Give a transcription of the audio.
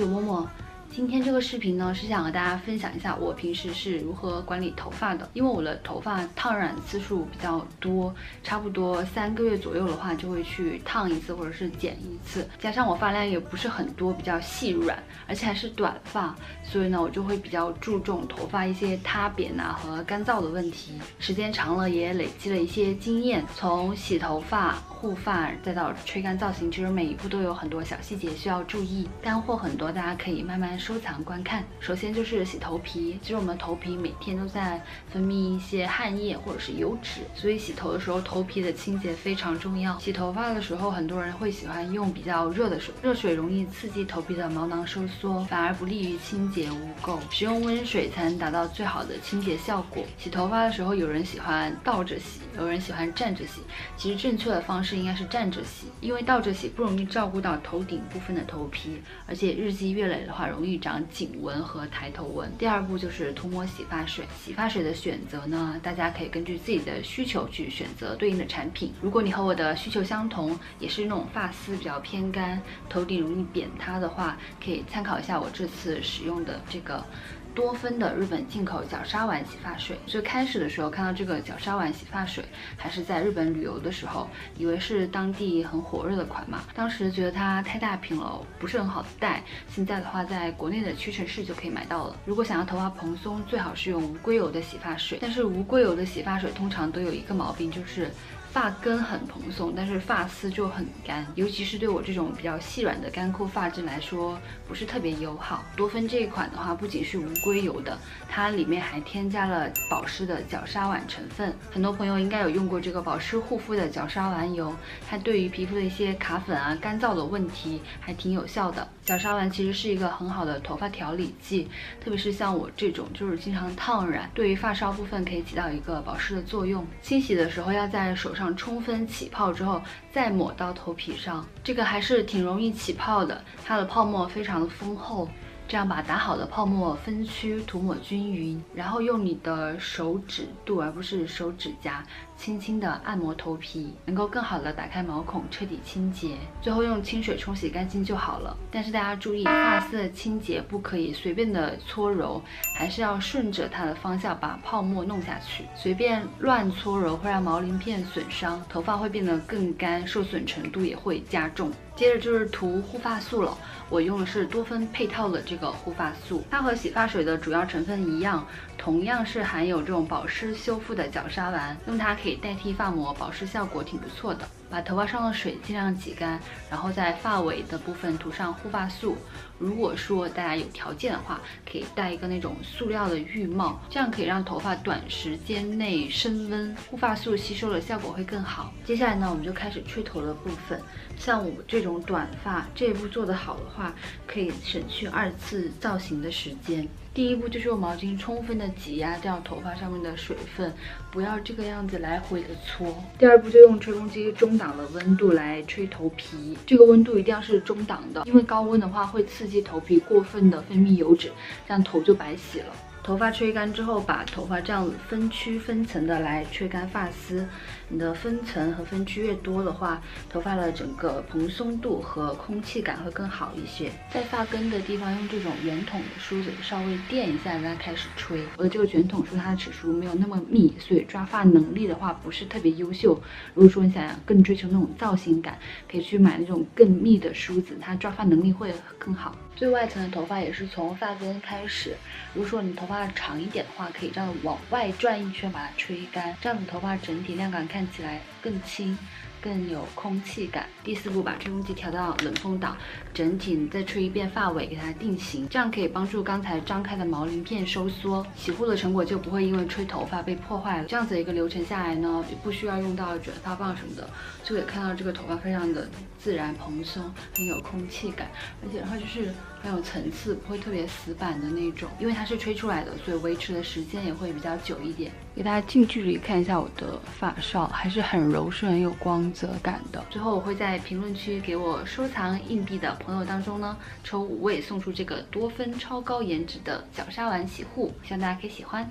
是嬷嬷。今天这个视频呢，是想和大家分享一下我平时是如何管理头发的。因为我的头发烫染次数比较多，差不多三个月左右的话，就会去烫一次或者是剪一次。加上我发量也不是很多，比较细软，而且还是短发，所以呢，我就会比较注重头发一些塌扁啊和干燥的问题。时间长了，也累积了一些经验，从洗头发。护发再到吹干造型，其实每一步都有很多小细节需要注意，干货很多，大家可以慢慢收藏观看。首先就是洗头皮，其实我们头皮每天都在分泌一些汗液或者是油脂，所以洗头的时候头皮的清洁非常重要。洗头发的时候，很多人会喜欢用比较热的水，热水容易刺激头皮的毛囊收缩，反而不利于清洁污垢。使用温水才能达到最好的清洁效果。洗头发的时候，有人喜欢倒着洗，有人喜欢站着洗，其实正确的方式。应该是站着洗，因为倒着洗不容易照顾到头顶部分的头皮，而且日积月累的话容易长颈纹和抬头纹。第二步就是涂抹洗发水，洗发水的选择呢，大家可以根据自己的需求去选择对应的产品。如果你和我的需求相同，也是那种发丝比较偏干，头顶容易扁塌的话，可以参考一下我这次使用的这个。多芬的日本进口角鲨烷洗发水，最开始的时候看到这个角鲨烷洗发水，还是在日本旅游的时候，以为是当地很火热的款嘛。当时觉得它太大瓶了，不是很好带。现在的话，在国内的屈臣氏就可以买到了。如果想要头发蓬松，最好是用无硅油的洗发水。但是无硅油的洗发水通常都有一个毛病，就是。发根很蓬松，但是发丝就很干，尤其是对我这种比较细软的干枯发质来说，不是特别友好。多芬这一款的话，不仅是无硅油的，它里面还添加了保湿的角鲨烷成分。很多朋友应该有用过这个保湿护肤的角鲨烷油，它对于皮肤的一些卡粉啊、干燥的问题还挺有效的。角鲨烷其实是一个很好的头发调理剂，特别是像我这种就是经常烫染，对于发梢部分可以起到一个保湿的作用。清洗的时候要在手上。充分起泡之后，再抹到头皮上，这个还是挺容易起泡的，它的泡沫非常的丰厚。这样把打好的泡沫分区涂抹均匀，然后用你的手指肚而不是手指甲，轻轻的按摩头皮，能够更好的打开毛孔，彻底清洁。最后用清水冲洗干净就好了。但是大家注意，发丝的清洁不可以随便的搓揉，还是要顺着它的方向把泡沫弄下去。随便乱搓揉会让毛鳞片损伤，头发会变得更干，受损程度也会加重。接着就是涂护发素了，我用的是多芬配套的这个护发素，它和洗发水的主要成分一样，同样是含有这种保湿修复的角鲨烷，用它可以代替发膜，保湿效果挺不错的。把头发上的水尽量挤干，然后在发尾的部分涂上护发素。如果说大家有条件的话，可以戴一个那种塑料的浴帽，这样可以让头发短时间内升温，护发素吸收的效果会更好。接下来呢，我们就开始吹头的部分。像我这种短发，这一步做得好的话，可以省去二次造型的时间。第一步就是用毛巾充分的挤压掉头发上面的水分，不要这个样子来回的搓。第二步就用吹风机中档的温度来吹头皮，这个温度一定要是中档的，因为高温的话会刺激头皮过分的分泌油脂，这样头就白洗了。头发吹干之后，把头发这样子分区分层的来吹干发丝。你的分层和分区越多的话，头发的整个蓬松度和空气感会更好一些。在发根的地方用这种圆筒的梳子稍微垫一下，再开始吹。我的这个卷筒梳它的齿梳没有那么密，所以抓发能力的话不是特别优秀。如果说你想要更追求那种造型感，可以去买那种更密的梳子，它抓发能力会更好。最外层的头发也是从发根开始。如果说你头发长一点的话，可以这样往外转一圈把它吹干，这样子头发整体亮感看起来更轻。更有空气感。第四步，把吹风机调到冷风档，整体再吹一遍发尾，给它定型，这样可以帮助刚才张开的毛鳞片收缩，洗护的成果就不会因为吹头发被破坏了。这样子一个流程下来呢，也不需要用到卷发棒什么的，就可以看到这个头发非常的自然蓬松，很有空气感，而且的话就是很有层次，不会特别死板的那种。因为它是吹出来的，所以维持的时间也会比较久一点。给大家近距离看一下我的发梢，还是很柔顺、很有光泽感的。最后我会在评论区给我收藏硬币的朋友当中呢，抽五位送出这个多芬超高颜值的角鲨烷洗护，希望大家可以喜欢。